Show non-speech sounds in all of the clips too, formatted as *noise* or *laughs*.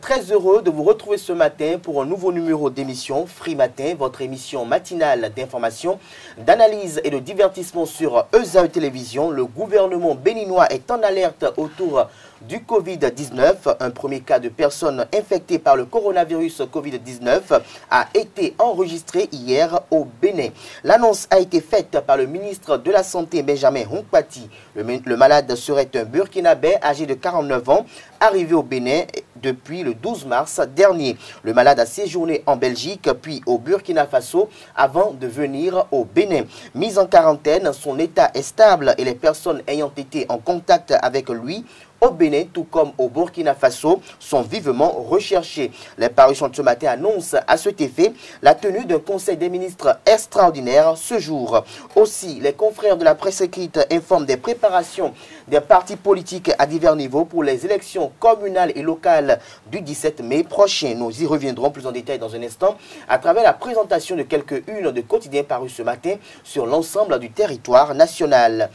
très heureux de vous retrouver ce matin pour un nouveau numéro d'émission Free Matin, votre émission matinale d'information, d'analyse et de divertissement sur ESAE Télévision. Le gouvernement béninois est en alerte autour du Covid-19. Un premier cas de personnes infectées par le coronavirus Covid-19 a été enregistré hier au Bénin. L'annonce a été faite par le ministre de la Santé Benjamin Hunkpati. Le, le malade serait un Burkinabé âgé de 49 ans, arrivé au Bénin depuis le 12 mars dernier. Le malade a séjourné en Belgique puis au Burkina Faso avant de venir au Bénin. Mis en quarantaine, son état est stable et les personnes ayant été en contact avec lui au Bénin, tout comme au Burkina Faso, sont vivement recherchés. Les parutions de ce matin annoncent à cet effet la tenue d'un conseil des ministres extraordinaire ce jour. Aussi, les confrères de la presse écrite informent des préparations des partis politiques à divers niveaux pour les élections communales et locales du 17 mai prochain. Nous y reviendrons plus en détail dans un instant à travers la présentation de quelques-unes de quotidiens parus ce matin sur l'ensemble du territoire national.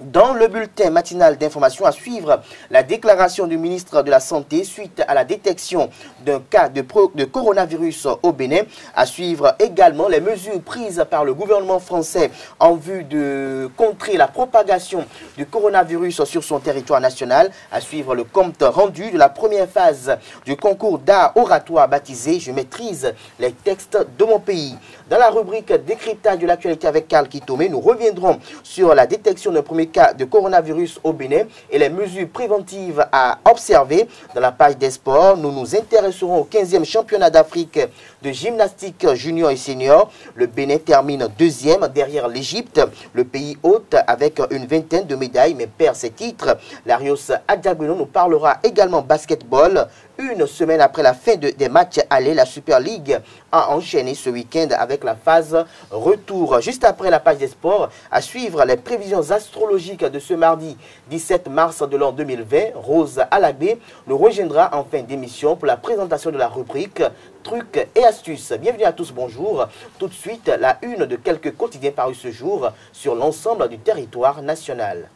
Dans le bulletin matinal d'information à suivre, la déclaration du ministre de la Santé suite à la détection d'un cas de, coronavirus au Bénin. À suivre également les mesures prises par le gouvernement français en vue de contrer la propagation du coronavirus sur son territoire national. À suivre le compte rendu de la première phase du concours d'art oratoire baptisé Je maîtrise les textes de mon pays. Dans la rubrique décryptage de l'actualité avec Carl Kitomé, nous reviendrons sur la détection d'un premier cas de coronavirus au Bénin et les mesures préventives à observer. Dans la page des sports, nous nous intéresserons au 15e championnat d'Afrique de gymnastique junior et senior. Le Bénin termine deuxième derrière l'Égypte, le pays hôte avec une vingtaine de médailles mais perd ses titres. Larios Adjagueno nous parlera également basketball. Une semaine après la fin de, des matchs allés, la Super League a enchaîné ce week-end avec la phase retour. Juste après la page des sports, à suivre les prévisions astrologiques de ce mardi 17 mars de l'an 2020, Rose Alabé nous rejoindra en fin d'émission pour la présentation de la rubrique trucs et astuces. Bienvenue à tous, bonjour. Tout de suite, la une de quelques quotidiens parus ce jour sur l'ensemble du territoire national.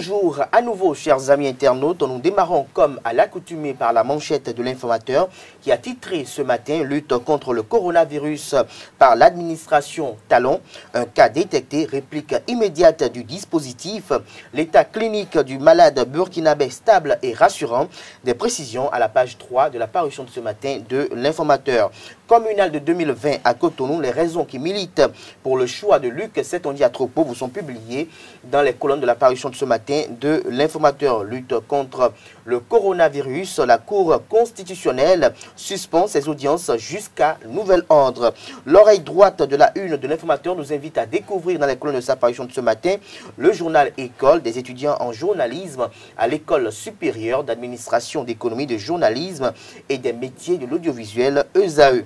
Bonjour à nouveau chers amis internautes, nous démarrons comme à l'accoutumée par la manchette de l'informateur qui a titré ce matin lutte contre le coronavirus par l'administration Talon. Un cas détecté, réplique immédiate du dispositif, l'état clinique du malade burkinabé stable et rassurant. Des précisions à la page 3 de la parution de ce matin de l'informateur communal de 2020 à Cotonou, les raisons qui militent pour le choix de Luc Setondiatropo vous sont publiées dans les colonnes de la parution de ce matin de l'informateur lutte contre le coronavirus. La Cour constitutionnelle suspend ses audiences jusqu'à nouvel ordre. L'oreille droite de la une de l'informateur nous invite à découvrir dans les colonnes de sa parution de ce matin le journal École des étudiants en journalisme à l'école supérieure d'administration d'économie de journalisme et des métiers de l'audiovisuel ESAE.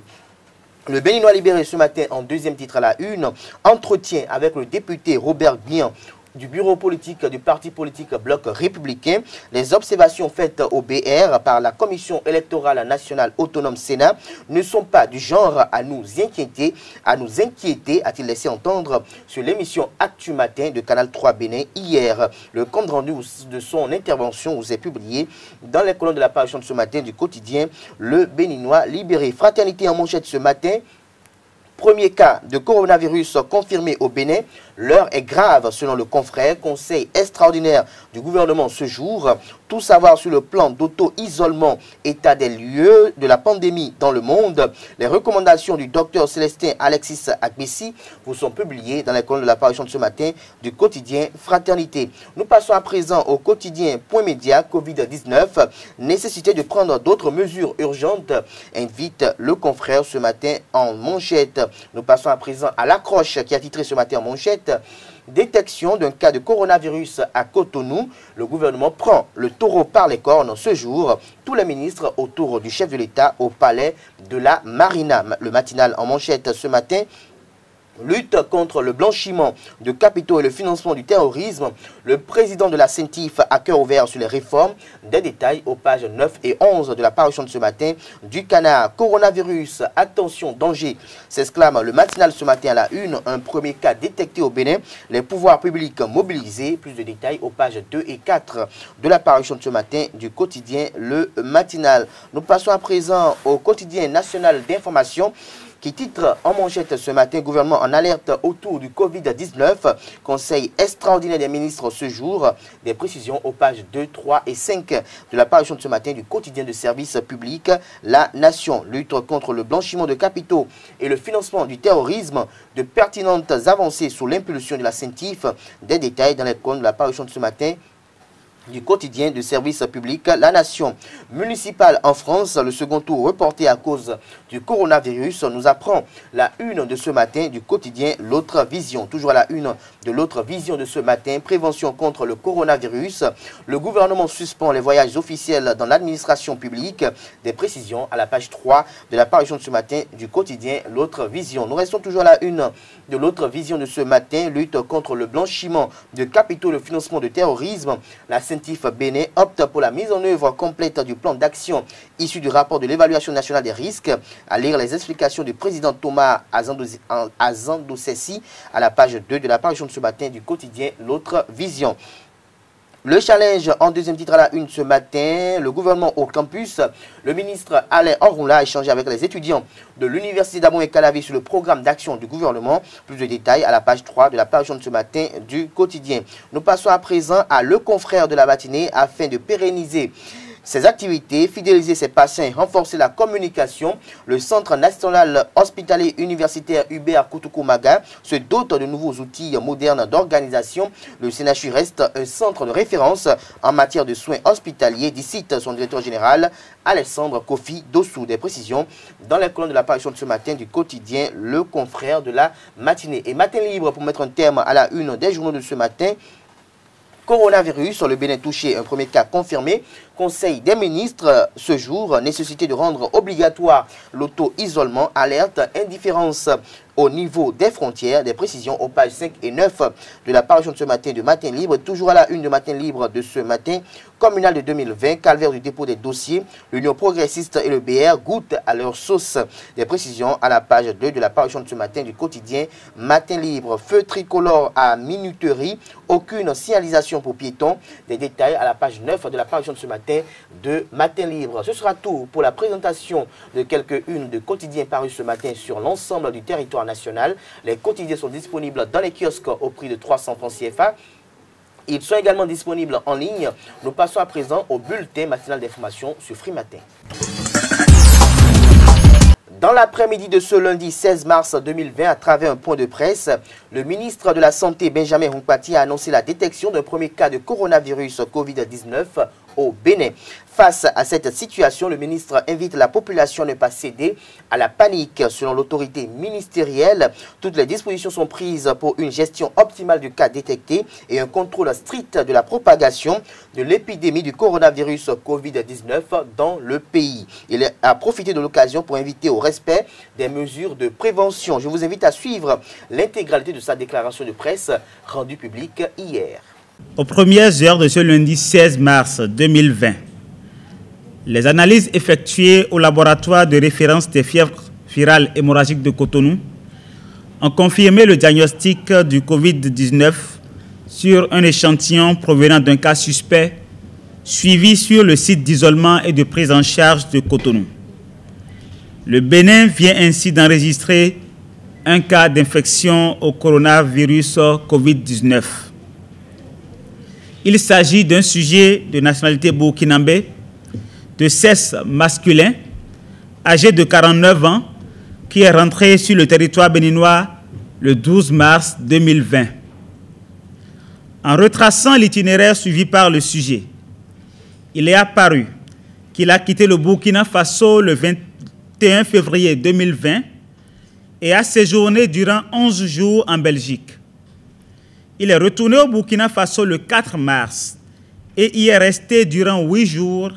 Le Béninois libéré ce matin en deuxième titre à la une, entretien avec le député Robert Guian du bureau politique du parti politique Bloc républicain. Les observations faites au BR par la Commission électorale nationale autonome Sénat ne sont pas du genre à nous inquiéter, à nous inquiéter, a-t-il laissé entendre sur l'émission Actu Matin de Canal 3 Bénin hier. Le compte rendu de son intervention vous est publié dans les colonnes de la page de ce matin du quotidien Le Béninois libéré. Fraternité en manchette ce matin. Premier cas de coronavirus confirmé au Bénin. L'heure est grave selon le confrère Conseil extraordinaire du gouvernement ce jour. Tout savoir sur le plan d'auto-isolement, état des lieux de la pandémie dans le monde. Les recommandations du docteur Célestin Alexis Akbissi vous sont publiées dans les colonnes de l'apparition de ce matin du quotidien Fraternité. Nous passons à présent au quotidien Point Média Covid-19. Nécessité de prendre d'autres mesures urgentes, invite le confrère ce matin en manchette. Nous passons à présent à l'accroche qui a titré ce matin en manchette. Détection d'un cas de coronavirus à Cotonou. Le gouvernement prend le taureau par les cornes ce jour. Tous les ministres autour du chef de l'État au palais de la Marina. Le matinal en manchette ce matin lutte contre le blanchiment de capitaux et le financement du terrorisme, le président de la CENTIF a cœur ouvert sur les réformes. Des détails aux pages 9 et 11 de la parution de ce matin du canard. Coronavirus, attention, danger, s'exclame le matinal ce matin à la une. Un premier cas détecté au Bénin. Les pouvoirs publics mobilisés. Plus de détails aux pages 2 et 4 de la parution de ce matin du quotidien Le Matinal. Nous passons à présent au quotidien national d'information qui titre en manchette ce matin, gouvernement en alerte autour du Covid-19, conseil extraordinaire des ministres ce jour, des précisions aux pages 2, 3 et 5 de la parution de ce matin du quotidien de service public. La Nation, lutte contre le blanchiment de capitaux et le financement du terrorisme, de pertinentes avancées sous l'impulsion de la CENTIF, des détails dans les colonnes de la parution de ce matin du quotidien de service public La Nation municipale en France. Le second tour reporté à cause du coronavirus nous apprend la une de ce matin du quotidien L'autre vision. Toujours la une de l'autre vision de ce matin, prévention contre le coronavirus. Le gouvernement suspend les voyages officiels dans l'administration publique. Des précisions à la page 3 de la parution de ce matin du quotidien L'autre vision. Nous restons toujours à la une de l'autre vision de ce matin, lutte contre le blanchiment de capitaux, le financement de terrorisme. La CENTIF Bénin opte pour la mise en œuvre complète du plan d'action issu du rapport de l'évaluation nationale des risques. À lire les explications du président Thomas Azandosessi à la page 2 de la parution de ce matin du quotidien L'autre vision. Le challenge en deuxième titre à la une ce matin, le gouvernement au campus, le ministre Alain Orunla a échangé avec les étudiants de l'université d'Amon et Calavi sur le programme d'action du gouvernement. Plus de détails à la page 3 de la page de ce matin du quotidien. Nous passons à présent à Le Confrère de la matinée afin de pérenniser ces activités, fidéliser ses patients et renforcer la communication, le Centre national hospitalier universitaire Hubert Kutukumaga se dote de nouveaux outils modernes d'organisation. Le CNHU reste un centre de référence en matière de soins hospitaliers, dit son directeur général Alexandre Kofi Dossou. Des précisions dans la colonne de la parution de ce matin du quotidien Le Confrère de la matinée. Et matin libre pour mettre un terme à la une des journaux de ce matin. Coronavirus, le Bénin touché, un premier cas confirmé. Conseil des ministres ce jour, nécessité de rendre obligatoire l'auto-isolement, alerte, indifférence au niveau des frontières. Des précisions aux pages 5 et 9 de la parution de ce matin de Matin Libre. Toujours à la une de Matin Libre de ce matin, communal de 2020, calvaire du dépôt des dossiers. L'Union progressiste et le BR goûtent à leur sauce. Des précisions à la page 2 de la parution de ce matin du quotidien Matin Libre. Feu tricolore à minuterie. Aucune signalisation pour piétons. Des détails à la page 9 de la parution de ce matin de Matin Libre. Ce sera tout pour la présentation de quelques-unes de quotidiens parus ce matin sur l'ensemble du territoire national. Les quotidiens sont disponibles dans les kiosques au prix de 300 francs CFA. Ils sont également disponibles en ligne. Nous passons à présent au bulletin matinal d'information sur Free Matin. Dans l'après-midi de ce lundi 16 mars 2020, à travers un point de presse, le ministre de la Santé Benjamin Humpati a annoncé la détection d'un premier cas de coronavirus Covid-19 au Bénin. Face à cette situation, le ministre invite la population à ne pas céder à la panique. Selon l'autorité ministérielle, toutes les dispositions sont prises pour une gestion optimale du cas détecté et un contrôle strict de la propagation de l'épidémie du coronavirus Covid-19 dans le pays. Il a profité de l'occasion pour inviter au respect des mesures de prévention. Je vous invite à suivre l'intégralité de sa déclaration de presse rendue publique hier. Aux premières heures de ce lundi 16 mars 2020, les analyses effectuées au laboratoire de référence des fièvres virales hémorragiques de Cotonou ont confirmé le diagnostic du Covid-19 sur un échantillon provenant d'un cas suspect suivi sur le site d'isolement et de prise en charge de Cotonou. Le Bénin vient ainsi d'enregistrer un cas d'infection au coronavirus COVID-19. Il s'agit d'un sujet de nationalité burkinabé de 16 masculin, âgé de 49 ans, qui est rentré sur le territoire béninois le 12 mars 2020. En retraçant l'itinéraire suivi par le sujet, il est apparu qu'il a quitté le Burkina Faso le 21 février 2020 et a séjourné durant 11 jours en Belgique. Il est retourné au Burkina Faso le 4 mars et y est resté durant 8 jours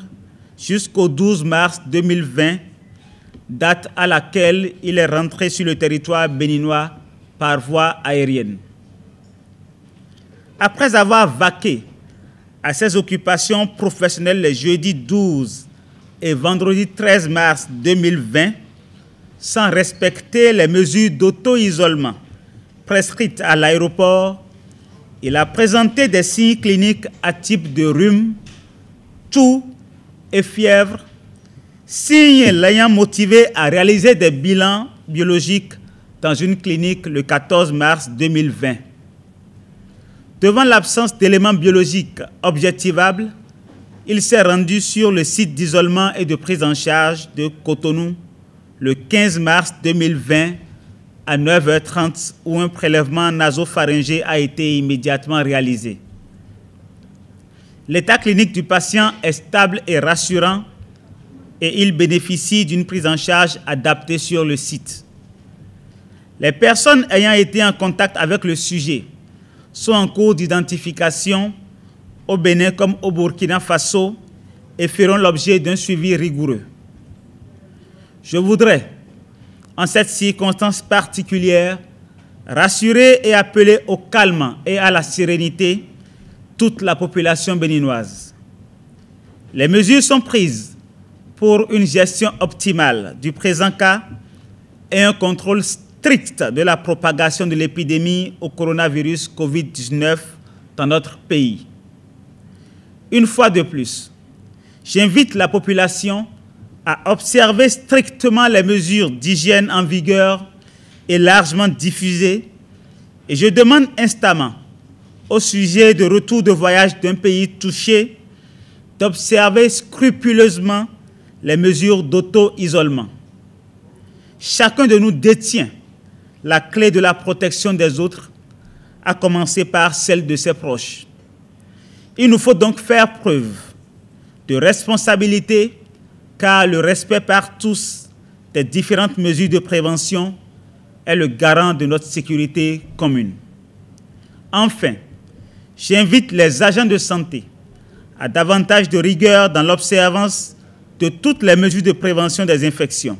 jusqu'au 12 mars 2020, date à laquelle il est rentré sur le territoire béninois par voie aérienne. Après avoir vaqué à ses occupations professionnelles les jeudis 12 et vendredi 13 mars 2020, sans respecter les mesures d'auto-isolement prescrites à l'aéroport, il a présenté des signes cliniques à type de rhume, toux et fièvre, signes l'ayant motivé à réaliser des bilans biologiques dans une clinique le 14 mars 2020. Devant l'absence d'éléments biologiques objectivables, il s'est rendu sur le site d'isolement et de prise en charge de Cotonou le 15 mars 2020 à 9h30 où un prélèvement nasopharyngé a été immédiatement réalisé. L'état clinique du patient est stable et rassurant et il bénéficie d'une prise en charge adaptée sur le site. Les personnes ayant été en contact avec le sujet sont en cours d'identification au Bénin comme au Burkina Faso et feront l'objet d'un suivi rigoureux. Je voudrais, en cette circonstance particulière, rassurer et appeler au calme et à la sérénité toute la population béninoise. Les mesures sont prises pour une gestion optimale du présent cas et un contrôle strict de la propagation de l'épidémie au coronavirus Covid-19 dans notre pays. Une fois de plus, j'invite la population à observer strictement les mesures d'hygiène en vigueur et largement diffusées et je demande instamment au sujet de retour de voyage d'un pays touché d'observer scrupuleusement les mesures d'auto-isolement. Chacun de nous détient la clé de la protection des autres, à commencer par celle de ses proches. Il nous faut donc faire preuve de responsabilité car le respect par tous des différentes mesures de prévention est le garant de notre sécurité commune. Enfin, j'invite les agents de santé à davantage de rigueur dans l'observance de toutes les mesures de prévention des infections.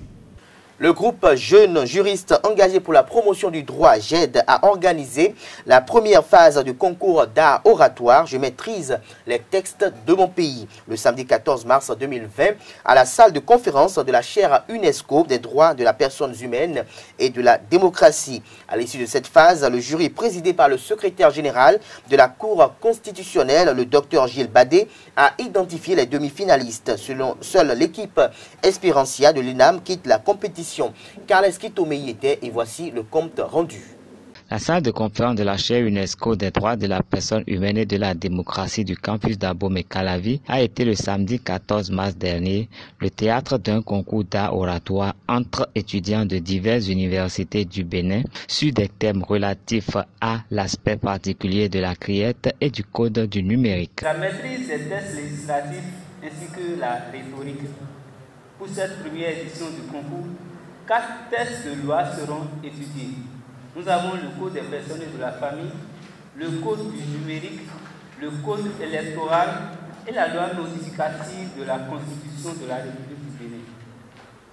Le groupe Jeunes Juristes engagés pour la promotion du droit GED a organisé la première phase du concours d'art oratoire Je maîtrise les textes de mon pays le samedi 14 mars 2020 à la salle de conférence de la chaire UNESCO des droits de la personne humaine et de la démocratie. À l'issue de cette phase, le jury présidé par le secrétaire général de la Cour constitutionnelle, le docteur Gilles Badet, a identifié les demi-finalistes. Selon seule l'équipe Espérancia de l'INAM quitte la compétition Carles y était et voici le compte rendu. La salle de conférence de la chaire UNESCO des droits de la personne humaine et de la démocratie du campus d'Abomey Calavi a été le samedi 14 mars dernier le théâtre d'un concours d'art oratoire entre étudiants de diverses universités du Bénin sur des thèmes relatifs à l'aspect particulier de la criette et du code du numérique. La maîtrise des tests législatifs ainsi que la rhétorique. Pour cette première édition du concours, Quatre tests de loi seront étudiés. Nous avons le code des personnes et de la famille, le code du numérique, le code électoral et la loi notificative de la Constitution de la République du Bénin.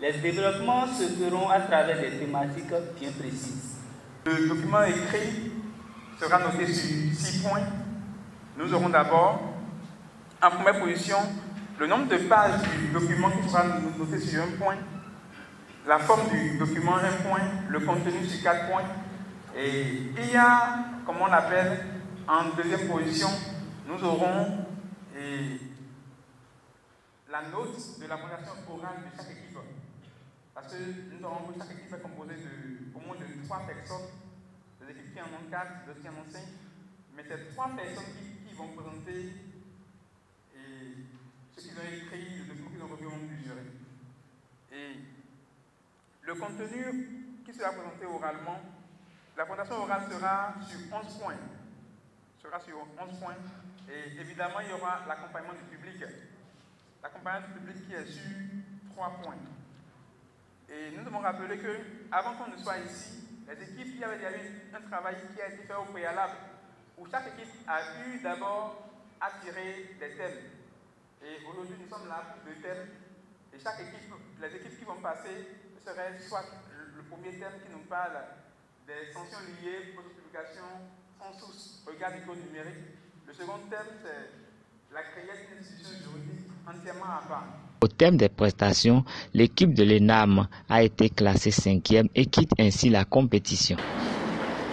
Les développements se feront à travers des thématiques bien précises. Le document écrit sera noté sur six points. Nous aurons d'abord, en première position, le nombre de pages du document qui sera noté sur un point la forme du document, un point, le contenu sur quatre points. Et il y a, comme on l'appelle, en deuxième position, nous aurons la note de la fondation orale de chaque équipe. Parce que nous aurons chaque équipe est composée de, au moins de trois personnes, des équipes qui en ont quatre, d'autres qui en ont cinq. Mais c'est trois personnes qui, vont présenter ce qu'ils ont écrit, le document qu'ils ont revu au le contenu qui sera présenté oralement, la fondation orale sera sur 11 points. Sera sur 11 points. Et évidemment, il y aura l'accompagnement du public. L'accompagnement du public qui est sur 3 points. Et nous devons rappeler que, avant qu'on ne soit ici, les équipes, il y avait déjà eu un travail qui a été fait au préalable, où chaque équipe a eu d'abord tirer des thèmes. Et aujourd'hui, nous sommes là pour deux thèmes. Et chaque équipe, les équipes qui vont passer serait soit le premier thème qui nous parle des sanctions liées aux publications sans source au regard du code numérique. Le second thème, c'est la création d'une institution juridique entièrement à part. Au thème des prestations, l'équipe de l'ENAM a été classée cinquième et quitte ainsi la compétition.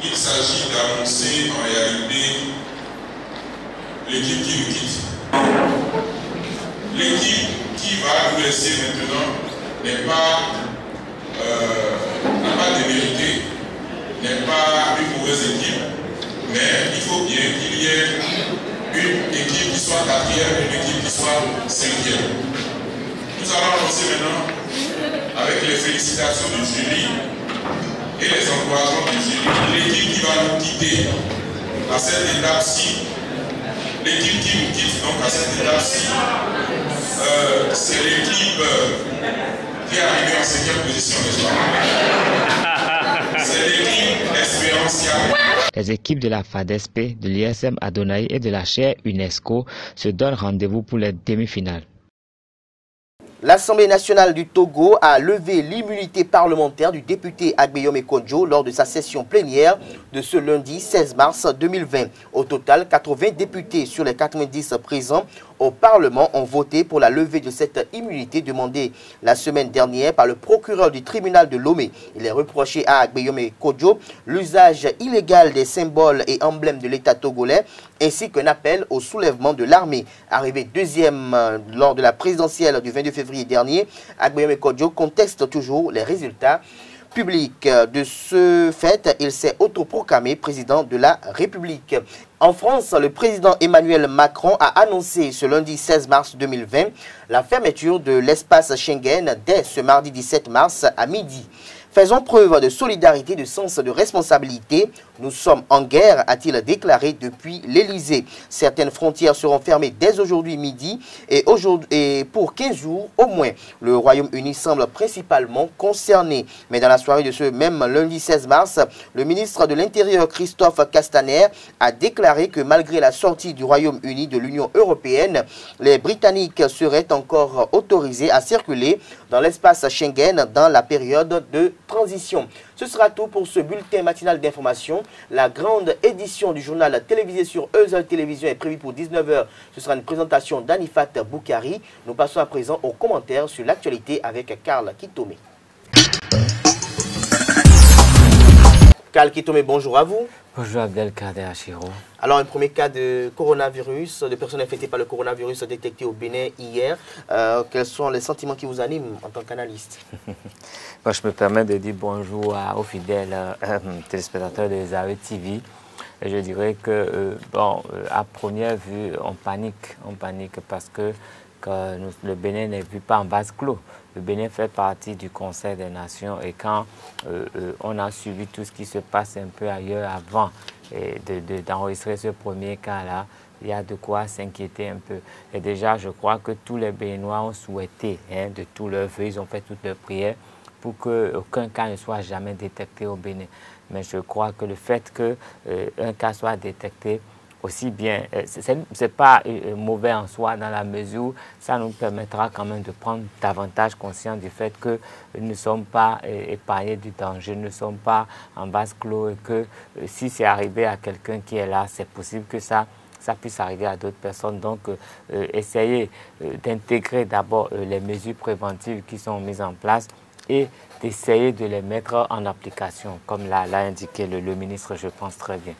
Il s'agit d'annoncer en réalité l'équipe qui nous quitte. L'équipe qui va nous laisser maintenant n'est pas, euh, n'a pas démérité, n'est pas une mauvaise équipe, mais il faut bien qu'il y ait une équipe qui soit quatrième et une équipe qui soit cinquième. Nous allons annoncer maintenant, avec les félicitations du jury et les encouragements du jury, l'équipe qui va nous quitter à cette étape-ci. L'équipe qui nous quitte donc à cette étape-ci, euh, c'est l'équipe qui est arrivée en cinquième position, n'est-ce pas C'est l'équipe Espérancia. Les équipes de la FADESP, de l'ISM Adonai et de la chaire UNESCO se donnent rendez-vous pour les demi-finales. L'Assemblée nationale du Togo a levé l'immunité parlementaire du député Agbeyome Kodjo lors de sa session plénière de ce lundi 16 mars 2020. Au total, 80 députés sur les 90 présents au Parlement ont voté pour la levée de cette immunité demandée la semaine dernière par le procureur du tribunal de Lomé. Il est reproché à Agbeyome Kodjo l'usage illégal des symboles et emblèmes de l'État togolais ainsi qu'un appel au soulèvement de l'armée. Arrivé deuxième euh, lors de la présidentielle du 22 février dernier, Agbeyome Kodjo conteste toujours les résultats publics. De ce fait, il s'est autoproclamé président de la République. En France, le président Emmanuel Macron a annoncé ce lundi 16 mars 2020 la fermeture de l'espace Schengen dès ce mardi 17 mars à midi. Faisons preuve de solidarité, de sens de responsabilité. Nous sommes en guerre, a-t-il déclaré depuis l'Elysée. Certaines frontières seront fermées dès aujourd'hui midi et, et pour 15 jours au moins. Le Royaume-Uni semble principalement concerné. Mais dans la soirée de ce même lundi 16 mars, le ministre de l'Intérieur Christophe Castaner a déclaré que malgré la sortie du Royaume-Uni de l'Union européenne, les Britanniques seraient encore autorisés à circuler dans l'espace Schengen dans la période de transition. Ce sera tout pour ce bulletin matinal d'information. La grande édition du journal télévisé sur Eusel Télévision est prévue pour 19h. Ce sera une présentation d'Anifat Boukari. Nous passons à présent aux commentaires sur l'actualité avec Karl Kitome. Karl Kitome, bonjour à vous. Bonjour Abdelkader Achiro. Alors, un premier cas de coronavirus, de personnes infectées par le coronavirus détecté au Bénin hier. Euh, quels sont les sentiments qui vous animent en tant qu'analyste? *laughs* Moi, Je me permets de dire bonjour à, aux fidèles euh, *clears throat* téléspectateurs de Zawe TV. Et je dirais que, euh, bon, à première vue, on panique. On panique parce que, que nous- le Bénin n'est vu pas en vase clos. Le Bénin fait partie du Conseil des Nations et quand euh, euh, on a suivi tout ce qui se passe un peu ailleurs avant d'enregistrer ce premier cas-là, il y a de quoi s'inquiéter un peu. Et déjà, je crois que tous les Béninois ont souhaité, hein, de tout leur vœu, ils ont fait toutes leurs prières pour qu'aucun cas ne soit jamais détecté au Bénin. Mais je crois que le fait qu'un cas soit détecté, aussi bien, euh, ce n'est pas euh, mauvais en soi dans la mesure où ça nous permettra quand même de prendre davantage conscience du fait que nous ne sommes pas euh, épargnés du danger, nous ne sommes pas en vase clos et que euh, si c'est arrivé à quelqu'un qui est là, c'est possible que ça ça puisse arriver à d'autres personnes. Donc, euh, euh, essayez euh, d'intégrer d'abord euh, les mesures préventives qui sont mises en place et d'essayer de les mettre en application, comme l'a indiqué le ministre, je pense très bien.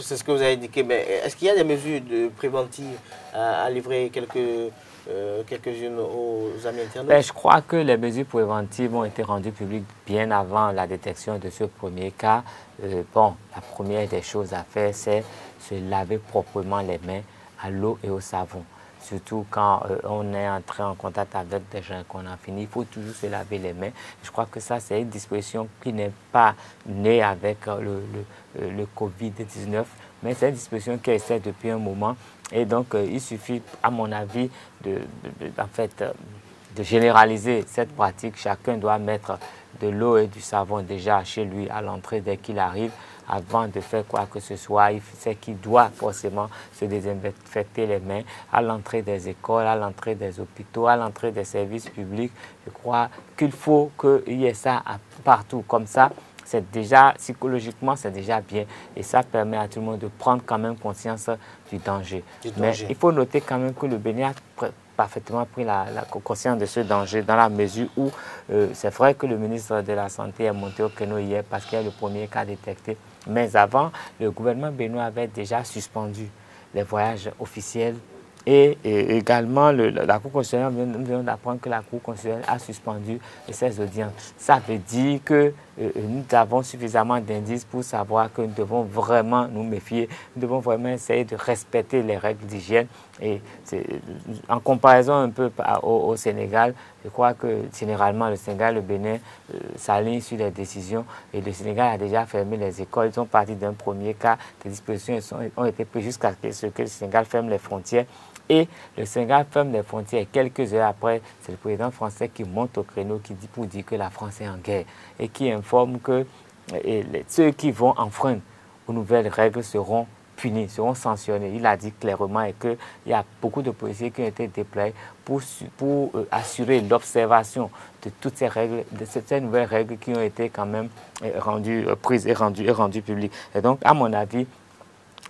C'est ce que vous avez indiqué, mais est-ce qu'il y a des mesures de préventives à, à livrer quelques, euh, quelques-unes aux amis internautes? Ben, je crois que les mesures préventives ont été rendues publiques bien avant la détection de ce premier cas. Euh, bon, la première des choses à faire, c'est se laver proprement les mains à l'eau et au savon. Surtout quand euh, on est entré en contact avec des gens qu'on a fini, il faut toujours se laver les mains. Je crois que ça, c'est une disposition qui n'est pas née avec euh, le, le, euh, le Covid-19, mais c'est une disposition qui existe depuis un moment. Et donc, il suffit, à mon avis, de, en fait, de généraliser cette pratique. Chacun doit mettre de l'eau et du savon déjà chez lui à l'entrée dès qu'il arrive. Avant de faire quoi que ce soit, il sait qu'il doit forcément se désinfecter les mains à l'entrée des écoles, à l'entrée des hôpitaux, à l'entrée des services publics. Je crois qu'il faut qu'il y ait ça partout. Comme ça, c'est déjà, psychologiquement, c'est déjà bien. Et ça permet à tout le monde de prendre quand même conscience du danger. Mais il faut noter quand même que le Bénin a parfaitement pris la, conscience de ce danger dans la mesure où euh, c'est vrai que le ministre de la Santé est monté au créneau hier parce qu'il y a le premier cas détecté. Mais avant, le gouvernement béninois avait déjà suspendu les voyages officiels et, également, la Cour constitutionnelle vient, d'apprendre que la Cour constitutionnelle a suspendu ses audiences. Ça veut dire que nous avons suffisamment d'indices pour savoir que nous devons vraiment nous méfier, nous devons vraiment essayer de respecter les règles d'hygiène. Et en comparaison un peu au, Sénégal, je crois que généralement le Sénégal, le Bénin euh, s'aligne sur les décisions et le Sénégal a déjà fermé les écoles. Ils sont partis d'un premier cas, des dispositions ont été prises jusqu'à ce que le Sénégal ferme les frontières. Et le Sénégal ferme les frontières. Quelques heures après, c'est le président français qui monte au créneau qui dit, pour dire que la France est en guerre et qui informe que ceux qui vont enfreindre aux nouvelles règles seront punis, seront sanctionnés. Il a dit clairement qu'il y a beaucoup de policiers qui ont été déployés pour, euh, assurer l'observation de toutes ces règles, de ces nouvelles règles qui ont été quand même euh, rendues euh, prises et rendues, et rendues publiques. Et donc, à mon avis,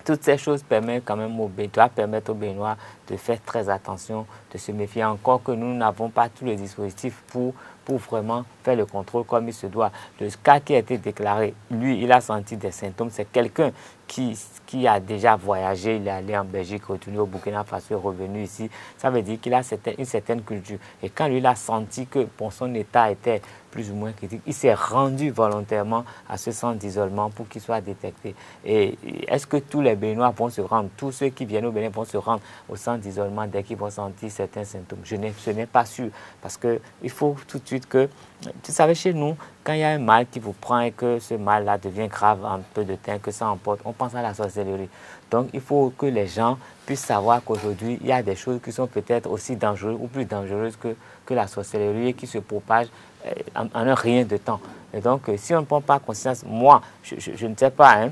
toutes ces choses permettent quand même aux doivent permettre aux Béninois de faire très attention, de se méfier encore que nous n'avons pas tous les dispositifs pour, pour vraiment faire le contrôle comme il se doit. Le cas qui a été déclaré, lui, il a senti des symptômes. C'est quelqu'un qui, qui a déjà voyagé, il est allé en Belgique, retourné au Burkina Faso, est revenu ici. Ça veut dire qu'il a une certaine culture. Et quand lui, il a senti que son état était plus ou moins critique, il s'est rendu volontairement à ce centre d'isolement pour qu'il soit détecté. Et est-ce que tous les Béninois vont se rendre, tous ceux qui viennent au Bénin vont se rendre au centre d'isolement dès qu'ils vont sentir certains symptômes? Je n'ai pas sûr. Parce qu'il faut tout de suite que tu savez, chez nous, quand il y a un mal qui vous prend et que ce mal-là devient grave en peu de temps, que ça emporte, on pense à la sorcellerie. Donc, il faut que les gens puissent savoir qu'aujourd'hui, il y a des choses qui sont peut-être aussi dangereuses ou plus dangereuses que, que la sorcellerie et qui se propagent euh, en, un rien de temps. Et donc, euh, si on ne prend pas conscience, moi, je, ne sais pas, hein,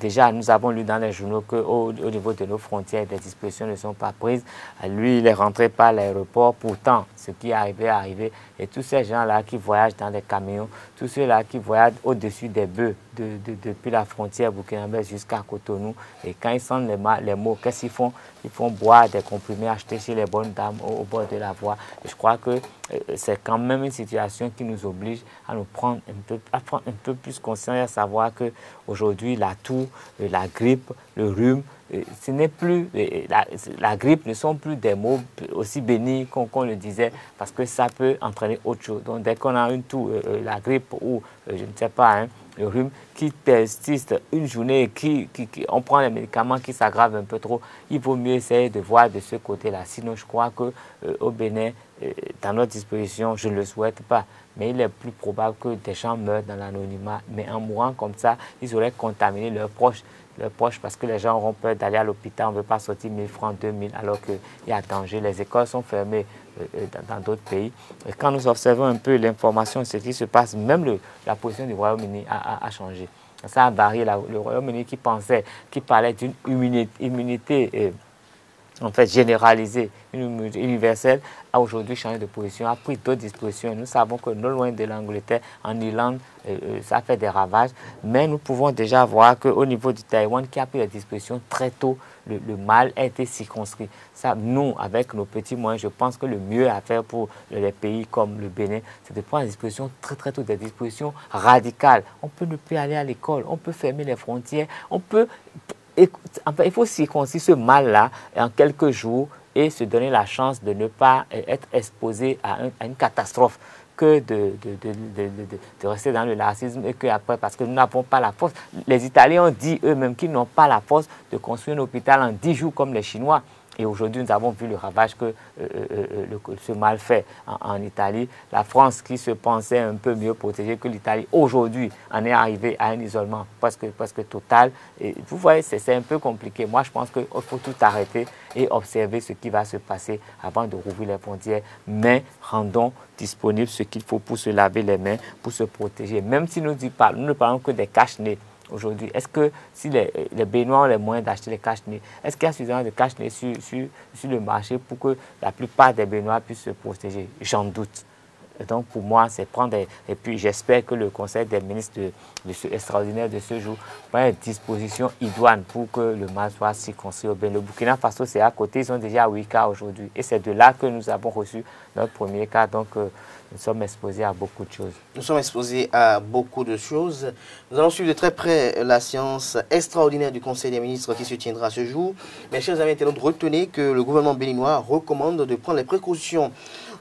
déjà, nous avons lu dans les journaux qu'au au niveau de nos frontières, des dispositions ne sont pas prises. Lui, il est rentré par l'aéroport. Pourtant, ce qui est arrivé est arrivé. Et tous ces gens-là qui voyagent dans des camions, tous ceux-là qui voyagent au-dessus des bœufs, depuis la frontière burkinabé jusqu'à Cotonou, et quand ils sentent les mots, qu'est-ce qu'ils font? Ils font boire des comprimés achetés chez les bonnes dames au, bord de la voie. Je crois que euh, c'est quand même une situation qui nous oblige à nous prendre un peu, un peu plus conscience et à savoir qu'aujourd'hui, la toux, euh, la grippe, le rhume, euh, ce n'est plus, la, grippe ne sont plus des mots aussi bénis qu'on le disait, parce que ça peut entraîner autre chose. Donc dès qu'on a une toux, la grippe ou, je ne sais pas, hein, le rhume qui persiste une journée, qui, on prend les médicaments qui s'aggravent un peu trop, il vaut mieux essayer de voir de ce côté-là. Sinon, je crois qu'au au Bénin, dans notre disposition, je ne le souhaite pas, mais il est plus probable que des gens meurent dans l'anonymat. Mais en mourant comme ça, ils auraient contaminé leurs proches, leurs proches parce que les gens auront peur d'aller à l'hôpital. On ne veut pas sortir 1000 francs, 2000 alors qu'il y a danger. Les écoles sont fermées euh, euh, dans d'autres pays. Et quand nous observons un peu l'information, ce qui se passe, même la position du Royaume-Uni a, changé. Ça a varié. le Royaume-Uni qui pensait, qui parlait d'une immunité, euh, en fait généralisée, universelle, a aujourd'hui changé de position, a pris d'autres dispositions. Nous savons que non loin de l'Angleterre, en Irlande, euh, euh, ça fait des ravages, mais nous pouvons déjà voir qu'au niveau du Taïwan, qui a pris des dispositions très tôt, le, mal a été circonscrit. Ça, nous, avec nos petits moyens, je pense que le mieux à faire pour les pays comme le Bénin, c'est de prendre des dispositions très très tôt, des dispositions radicales. On peut ne plus aller à l'école, on peut fermer les frontières, on peut il faut circoncire ce mal-là en quelques jours et se donner la chance de ne pas être exposé à, une catastrophe que de, de, rester dans le lacisme et que après, parce que nous n'avons pas la force. Les Italiens ont dit eux-mêmes qu'ils n'ont pas la force de construire un hôpital en 10 jours comme les Chinois. Et aujourd'hui, nous avons vu le ravage que euh, euh, euh, ce mal fait en, Italie. La France, qui se pensait un peu mieux protégée que l'Italie, aujourd'hui en est arrivée à un isolement presque, presque total. Et vous voyez, c'est un peu compliqué. Moi, je pense qu'il faut tout arrêter et observer ce qui va se passer avant de rouvrir les frontières. Mais rendons disponible ce qu'il faut pour se laver les mains, pour se protéger. Même si nous, ne parlons que des cache-nez aujourd'hui? Est-ce que si les, les Béninois ont les moyens d'acheter les cache-nez, est-ce qu'il y a suffisamment de cache-nez sur, sur, sur, le marché pour que la plupart des Béninois puissent se protéger? J'en doute. donc pour moi, c'est prendre... Et puis j'espère que le Conseil des ministres de, ce extraordinaire de ce jour prend une disposition idoine pour que le match soit circonscrit au. Le Burkina Faso, c'est à côté, ils ont déjà 8 cas aujourd'hui. Et c'est de là que nous avons reçu notre premier cas. Donc euh, nous sommes exposés à beaucoup de choses. Nous sommes exposés à beaucoup de choses. Nous allons suivre de très près la séance extraordinaire du Conseil des ministres qui se tiendra ce jour. Mes chers amis internautes, retenez que le gouvernement béninois recommande de prendre les précautions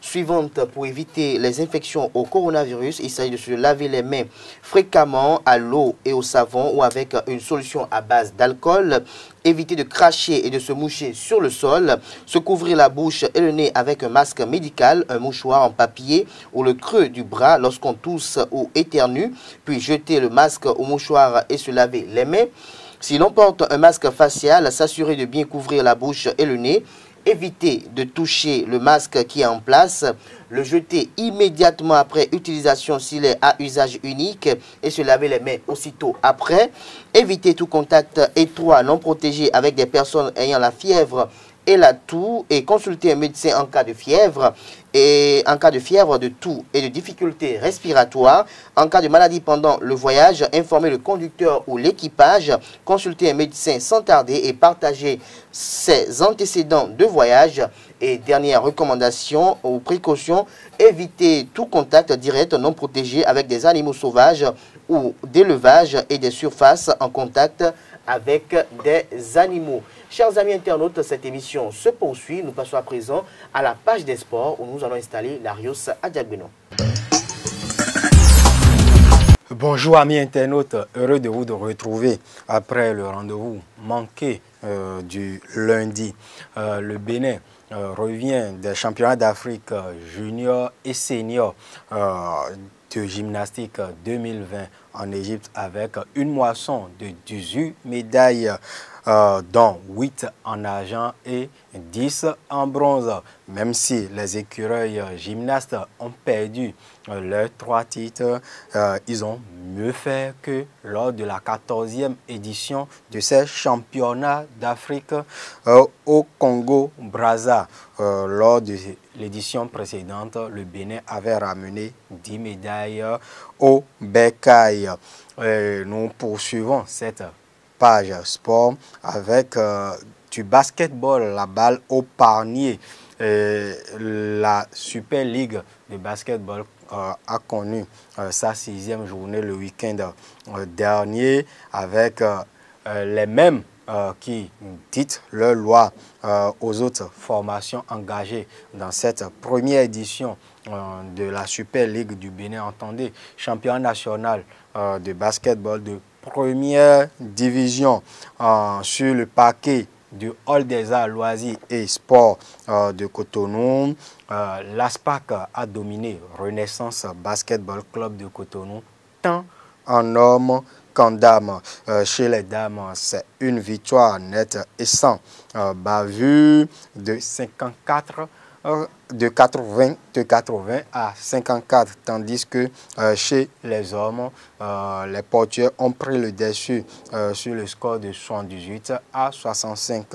suivantes pour éviter les infections au coronavirus. Il s'agit de se laver les mains fréquemment à l'eau et au savon ou avec une solution à base d'alcool. Éviter de cracher et de se moucher sur le sol. Se couvrir la bouche et le nez avec un masque médical, un mouchoir en papier ou le creux du bras lorsqu'on tousse ou éternue. Puis jeter le masque au mouchoir et se laver les mains. Si l'on porte un masque facial, s'assurer de bien couvrir la bouche et le nez éviter de toucher le masque qui est en place, le jeter immédiatement après utilisation s'il est à usage unique et se laver les mains aussitôt après, éviter tout contact étroit non protégé avec des personnes ayant la fièvre et la toux et consulter un médecin en cas de fièvre et en cas de fièvre, de toux et de difficultés respiratoires. En cas de maladie pendant le voyage, informer le conducteur ou l'équipage, consulter un médecin sans tarder et partager ses antécédents de voyage. Et dernière recommandation ou précaution, éviter tout contact direct non protégé avec des animaux sauvages ou d'élevage et des surfaces en contact avec des animaux. Chers amis internautes, cette émission se poursuit. Nous passons à présent à la page des sports où nous allons installer Larios Adjagbeno. Bonjour amis internautes, heureux de vous retrouver après le rendez-vous manqué euh, du lundi. Euh, le Bénin euh, revient des championnats d'Afrique junior et senior de gymnastique 2020 en Égypte avec une moisson de 18 médailles euh, dont 8 en argent et 10 en bronze. Même si les écureuils gymnastes ont perdu euh, leurs trois titres, euh, ils ont mieux fait que lors de la 14e édition de ces championnats d'Afrique au Congo-Brazza. lors de l'édition précédente, le Bénin avait ramené 10 médailles au Bécaille. nous poursuivons cette page sport avec euh, du basketball, la balle au panier. la Super League de basketball euh, a connu euh, sa sixième journée le week-end dernier avec les mêmes qui ditent leur loi aux autres formations engagées dans cette première édition de la Super League du Bénin. Entendez, champion national de basketball de première division euh, sur le paquet du Hall des Arts, Loisirs et Sports euh, de Cotonou. Euh, L'ASPAC a dominé Renaissance Basketball Club de Cotonou, tant en hommes qu'en dames. chez les dames, c'est une victoire nette et sans bavure de 54 de 80, de 80 à 54, tandis que euh, chez les hommes, euh, les portiers ont pris le dessus euh, sur le score de 78 à 65.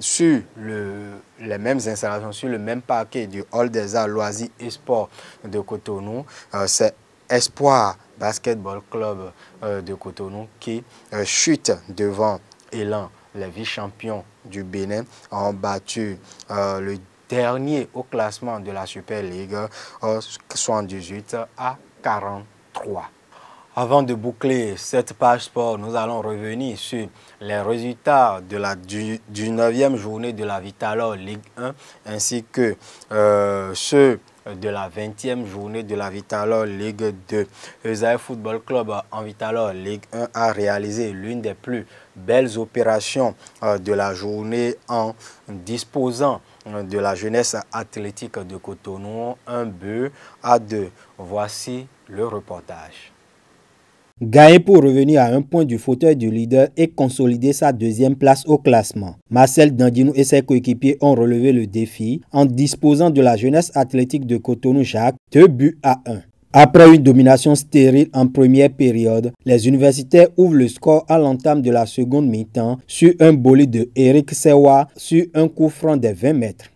sur le, les mêmes installations, sur le même paquet du Hall des Arts, Loisirs et Sports de Cotonou, c'est Espoir Basketball Club de Cotonou qui chute devant Elan les vice-champions du Bénin ont battu le dernier au classement de la Super League, 78 euh, à 43. Avant de boucler cette page sport, nous allons revenir sur les résultats de la, du, 9e journée de la Vitalor Ligue 1 ainsi que euh, ceux de la 20e journée de la Vitalor Ligue 2. Eusaya Football Club en Vitalor Ligue 1 a réalisé l'une des plus belles opérations euh, de la journée en disposant de la jeunesse athlétique de Cotonou, un but à deux. Voici le reportage. Gagner pour revenir à un point du fauteuil du leader et consolider sa deuxième place au classement. Marcel Dandinou et ses coéquipiers ont relevé le défi en disposant de la jeunesse athlétique de Cotonou-Jacques, deux buts à un. Après une domination stérile en première période, les universitaires ouvrent le score à l'entame de la seconde mi-temps sur un bolide de Eric Sewa sur un coup franc des 20 mètres.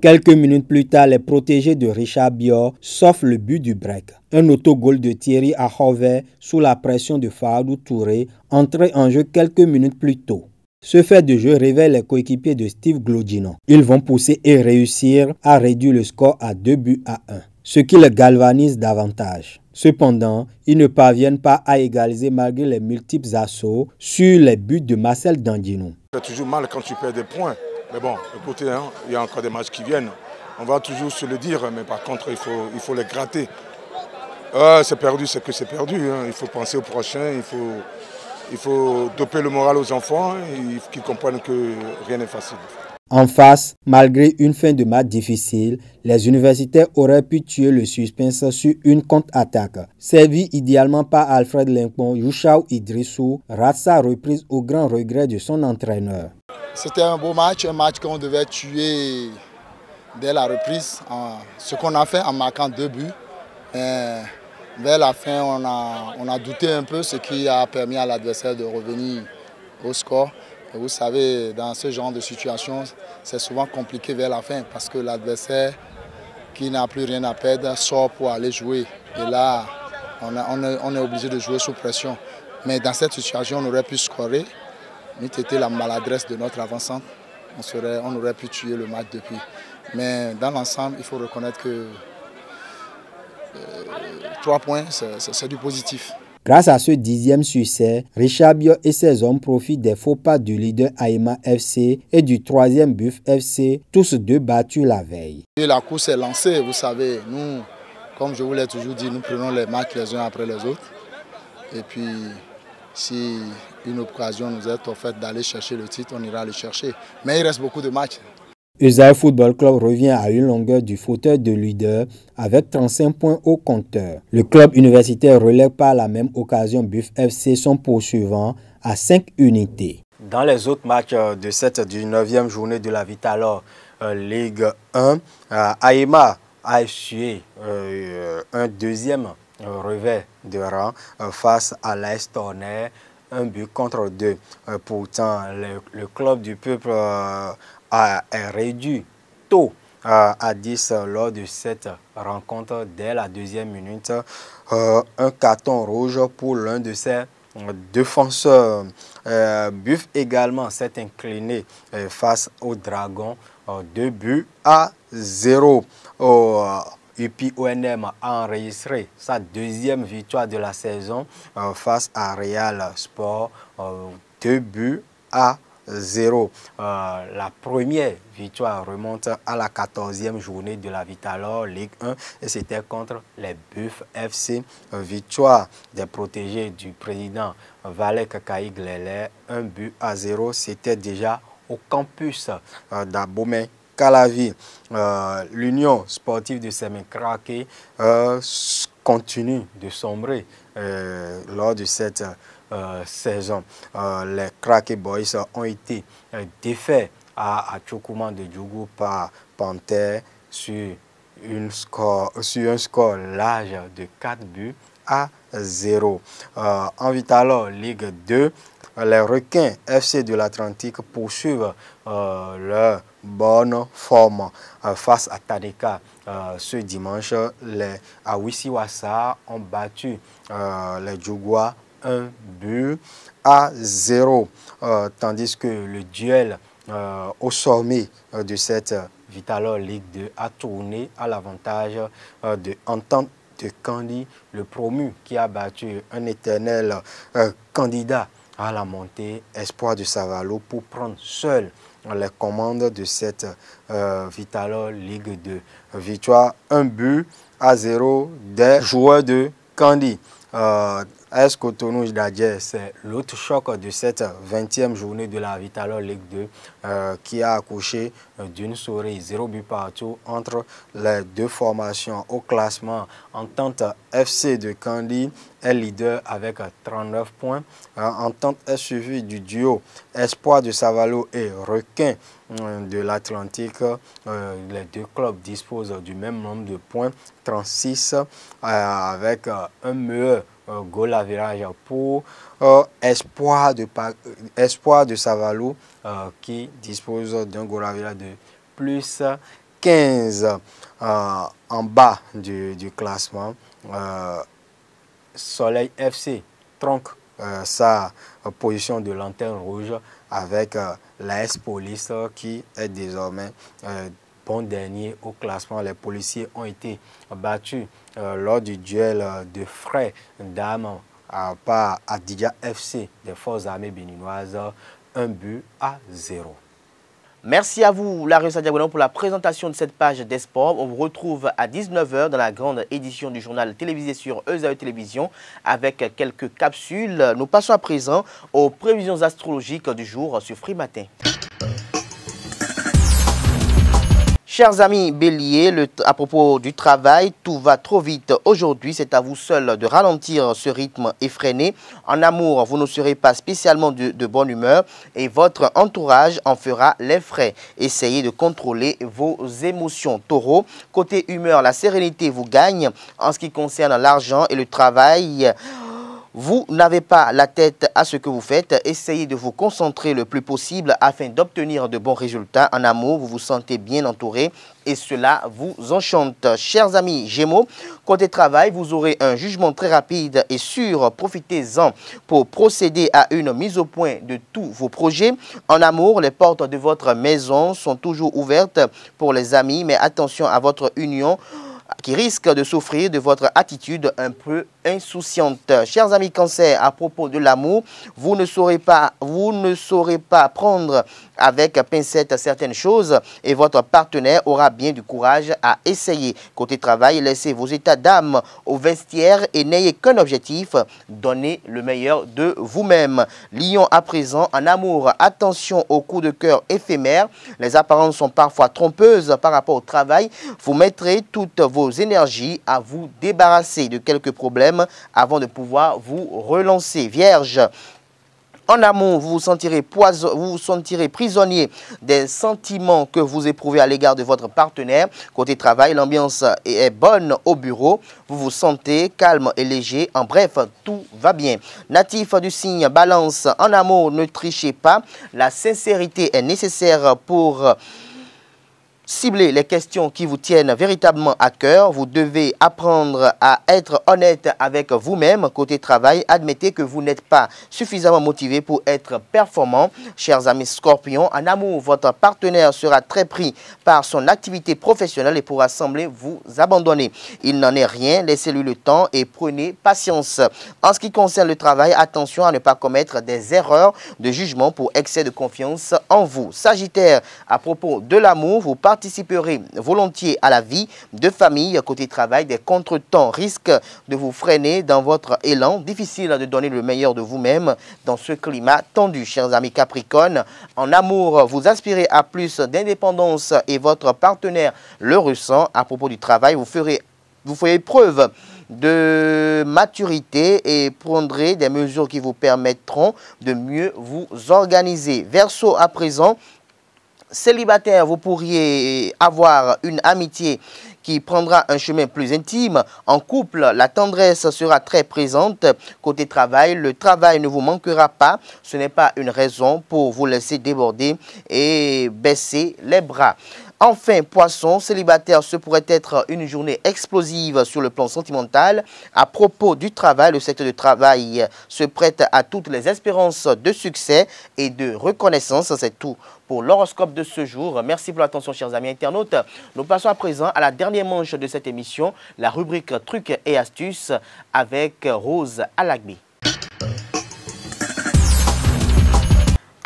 Quelques minutes plus tard, les protégés de Richard Bior sauf le but du break. Un autogol de Thierry Ahover sous la pression de Fahadou Touré, entré en jeu quelques minutes plus tôt. Ce fait de jeu révèle les coéquipiers de Steve Glodino. Ils vont pousser et réussir à réduire le score à 2 buts à 1, ce qui le galvanise davantage. Cependant, ils ne parviennent pas à égaliser malgré les multiples assauts sur les buts de Marcel Dandino. C'est toujours mal quand tu perds des points. Mais bon, écoutez, hein, il y a encore des matchs qui viennent. On va toujours se le dire, mais par contre, il faut, il faut les gratter. Ah, c'est perdu, c'est que c'est perdu. Hein. Il faut penser au prochain, il faut, il faut doper le moral aux enfants, et qu'ils comprennent que rien n'est facile. En face, malgré une fin de match difficile, les universitaires auraient pu tuer le suspense sur une contre-attaque. Servi idéalement par Alfred Limpon, Yushao Idrissou, Ratsa reprise au grand regret de son entraîneur. C'était un beau match, un match qu'on devait tuer dès la reprise. Ce qu'on a fait en marquant deux buts. Vers la fin, on a, on a douté un peu, ce qui a permis à l'adversaire de revenir au score. Vous savez, dans ce genre de situation, c'est souvent compliqué vers la fin parce que l'adversaire qui n'a plus rien à perdre sort pour aller jouer. Et là, on, on est obligé de jouer sous pression. Mais dans cette situation, on aurait pu scorer été la maladresse de notre avancante, on, serait, on aurait pu tuer le match depuis. Mais dans l'ensemble, il faut reconnaître que trois points, c'est du positif. Grâce à ce dixième succès, Richard Bio et ses hommes profitent des faux pas du leader Aïma FC et du troisième Buff FC, tous deux battus la veille. Et la course est lancée, vous savez, nous, comme je vous l'ai toujours dit, nous prenons les matchs les uns après les autres. Et puis, si une occasion nous est offerte d'aller chercher le titre, on ira le chercher. Mais il reste beaucoup de matchs. Usaï Football Club revient à une longueur du fauteuil de leader avec 35 points au compteur. Le club universitaire relève par la même occasion Buff FC son poursuivant à 5 unités. Dans les autres matchs euh, de cette 19e journée de la Vitalor euh, Ligue 1, euh, Aïma a essuyé un deuxième revers de rang face à l'Est un but contre deux. Euh, pourtant, le, club du peuple euh, a, réduit tôt euh, à 10 lors de cette rencontre dès la deuxième minute. un carton rouge pour l'un de ses défenseurs. Buff également s'est incliné face au Dragon. deux buts à zéro. UPONM a enregistré sa deuxième victoire de la saison euh, face à Real Sport, euh, deux buts à Euh, la première victoire remonte à la 14e journée de la Vitalor Ligue 1 et c'était contre les Buffs FC. victoire des protégés du président Valek Kaïg un but à zéro. C'était déjà au campus d'Abomey Calavi, euh, l'Union sportive de Semen-Craqué euh, continue de sombrer euh, lors de cette saison. les Craqué Boys ont été défaits à, à de Djougou par Panther sur, une score, sur un score large de 4 buts à 0. en Vitalo Ligue 2, les requins FC de l'Atlantique poursuivent leur bonne forme euh, face à Taneka. Euh, ce dimanche, les Awisiwasa ont battu euh, les Djougwa un but à 0, tandis que le duel au sommet de cette Vitalor Ligue 2 a tourné à l'avantage de Entente de Candy, le promu qui a battu un éternel candidat à la montée, Espoir de Savalo, pour prendre seul les commandes de cette euh, Vitalor Ligue 2. Victoire, un but à zéro des joueurs de Candy. AS Cotonou c'est l'autre choc de cette 20e journée de la Vitalor Ligue 2 euh, qui a accouché euh, d'une souris, zéro but partout entre les deux formations au classement. Entente FC de Candy est leader avec 39 points. Euh, Entente est suivi du duo Espoir de Savalo et Requin de l'Atlantique. les deux clubs disposent du même nombre de points, 36, avec un meilleur goal à virage pour euh, Espoir, de, Espoir de Savalou qui dispose d'un goal à virage de plus 15 en bas du, classement. Soleil FC tronque sa position de lanterne rouge avec la S-Police qui est désormais bon dernier au classement. Les policiers ont été battus lors du duel de frais d'âme par Adidja FC des forces armées béninoises, un but à zéro. Merci à vous, Larissa Diagonon, pour la présentation de cette page des. On vous retrouve à 19h dans la grande édition du journal télévisé sur ESAE Télévision avec quelques capsules. Nous passons à présent aux prévisions astrologiques du jour sur Free Matin. Chers amis béliers, à propos du travail, tout va trop vite aujourd'hui. C'est à vous seul de ralentir ce rythme effréné. En amour, vous ne serez pas spécialement de, de bonne humeur et votre entourage en fera les frais. Essayez de contrôler vos émotions. Taureau, côté humeur, la sérénité vous gagne. En ce qui concerne l'argent et le travail, vous n'avez pas la tête à ce que vous faites. Essayez de vous concentrer le plus possible afin d'obtenir de bons résultats. En amour, vous vous sentez bien entouré et cela vous enchante. Chers amis Gémeaux, côté travail, vous aurez un jugement très rapide et sûr. Profitez-en pour procéder à une mise au point de tous vos projets. En amour, les portes de votre maison sont toujours ouvertes pour les amis, mais attention à votre union qui risque de souffrir de votre attitude un peu insouciante. Chers amis cancer, à propos de l'amour, vous ne saurez pas, vous ne saurez pas prendre avec pincette certaines choses et votre partenaire aura bien du courage à essayer. Côté travail, laissez vos états d'âme au vestiaire et n'ayez qu'un objectif, donner le meilleur de vous-même. Lion à présent en amour, attention aux coups de cœur éphémères. Les apparences sont parfois trompeuses par rapport au travail. Vous mettrez toutes vos énergies à vous débarrasser de quelques problèmes avant de pouvoir vous relancer. Vierge, en amour, vous vous sentirez vous vous sentirez prisonnier des sentiments que vous éprouvez à l'égard de votre partenaire. Côté travail, l'ambiance est bonne au bureau. Vous vous sentez calme et léger. En bref, tout va bien. Natif du signe balance, en amour, ne trichez pas. La sincérité est nécessaire pour Ciblez les questions qui vous tiennent véritablement à cœur. Vous devez apprendre à être honnête avec vous-même. Côté travail, admettez que vous n'êtes pas suffisamment motivé pour être performant. Chers amis scorpions, en amour, votre partenaire sera très pris par son activité professionnelle et pourra sembler vous abandonner. Il n'en est rien. Laissez-lui le temps et prenez patience. En ce qui concerne le travail, attention à ne pas commettre des erreurs de jugement pour excès de confiance en vous. Sagittaire, à propos de l'amour, vous partez participerez volontiers à la vie de famille côté travail. Des contretemps risquent de vous freiner dans votre élan. Difficile de donner le meilleur de vous-même dans ce climat tendu, chers amis Capricorne. En amour, vous aspirez à plus d'indépendance et votre partenaire le ressent. À propos du travail, vous ferez, vous ferez preuve de maturité et prendrez des mesures qui vous permettront de mieux vous organiser. Verso à présent, célibataire, vous pourriez avoir une amitié qui prendra un chemin plus intime. En couple, la tendresse sera très présente. Côté travail, le travail ne vous manquera pas. Ce n'est pas une raison pour vous laisser déborder et baisser les bras. Enfin, poisson, célibataire, ce pourrait être une journée explosive sur le plan sentimental. À propos du travail, le secteur du travail se prête à toutes les espérances de succès et de reconnaissance. C'est tout pour l'horoscope de ce jour. Merci pour l'attention, chers amis internautes. Nous passons à présent à la dernière manche de cette émission, la rubrique Trucs et astuces avec Rose Alagbi.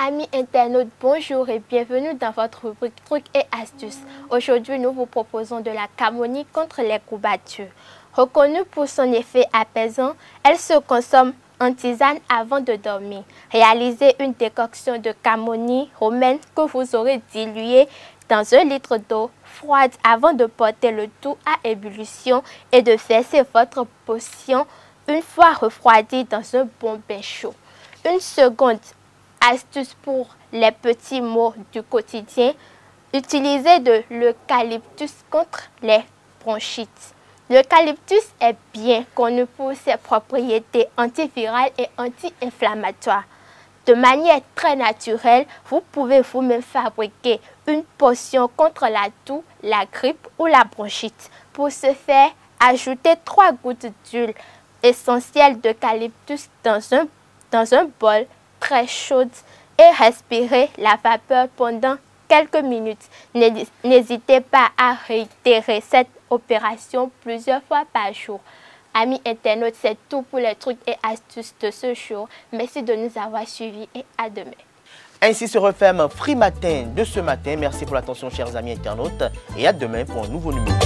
Amis internautes, bonjour et bienvenue dans votre rubrique Trucs et astuces. Aujourd'hui, nous vous proposons de la camonie contre les courbatures. Reconnue pour son effet apaisant, elle se consomme en tisane avant de dormir. Réalisez une décoction de camomille romaine que vous aurez diluée dans un litre d'eau froide avant de porter le tout à ébullition et de verser votre potion une fois refroidie dans un bon bain chaud. Une seconde astuce pour les petits mots du quotidien, utilisez de l'eucalyptus contre les bronchites. L'eucalyptus est bien connu pour ses propriétés antivirales et anti-inflammatoires. De manière très naturelle, vous pouvez vous-même fabriquer une potion contre la toux, la grippe ou la bronchite. Pour ce faire, ajoutez 3 gouttes d'huile essentielle d'eucalyptus dans un, dans un bol très chaud et respirez la vapeur pendant quelques minutes. N'hésitez pas à réitérer cette opération plusieurs fois par jour. Amis internautes, c'est tout pour les trucs et astuces de ce jour. Merci de nous avoir suivis et à demain. Ainsi se referme Free Matin de ce matin. Merci pour l'attention chers amis internautes et à demain pour un nouveau numéro.